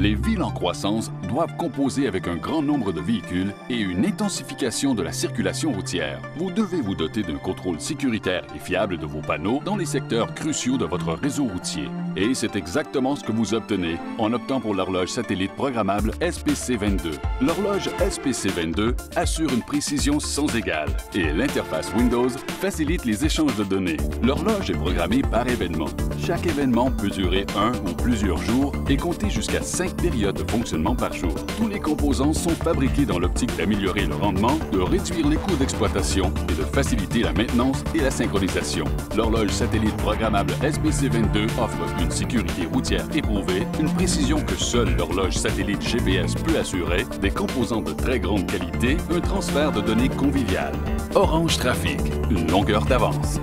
Les villes en croissance doivent composer avec un grand nombre de véhicules et une intensification de la circulation routière. Vous devez vous doter d'un contrôle sécuritaire et fiable de vos panneaux dans les secteurs cruciaux de votre réseau routier. Et c'est exactement ce que vous obtenez en optant pour l'horloge satellite programmable SPC22. L'horloge SPC22 assure une précision sans égale et l'interface Windows facilite les échanges de données. L'horloge est programmée par événement. Chaque événement peut durer un ou plusieurs jours et compter jusqu'à cinq périodes de fonctionnement par jour. Tous les composants sont fabriqués dans l'optique d'améliorer le rendement, de réduire les coûts d'exploitation et de faciliter la maintenance et la synchronisation. L'horloge satellite programmable SBC22 offre une sécurité routière éprouvée, une précision que seule l'horloge satellite GPS peut assurer, des composants de très grande qualité, un transfert de données convivial. Orange Trafic, une longueur d'avance.